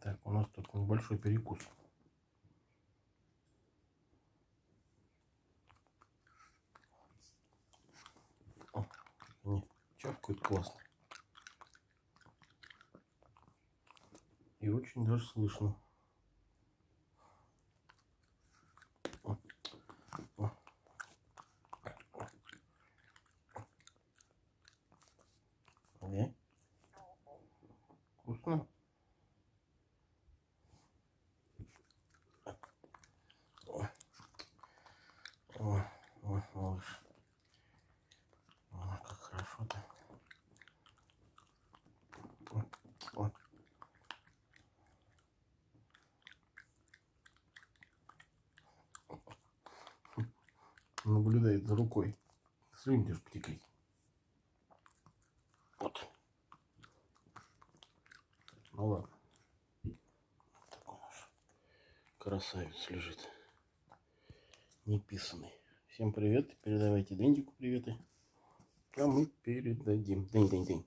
Так, у нас тут небольшой перекус. О, они чавкают классно. И очень даже слышно. Да? Вкусно. О, о, о, малыш. О, как хорошо-то. О, о. Наблюдает за рукой. Своим идешь птикой. Вот. Ну ладно. Вот такой наш красавец лежит. Неписанный. Всем привет. Передавайте Дендику приветы. А мы передадим. День, день, день.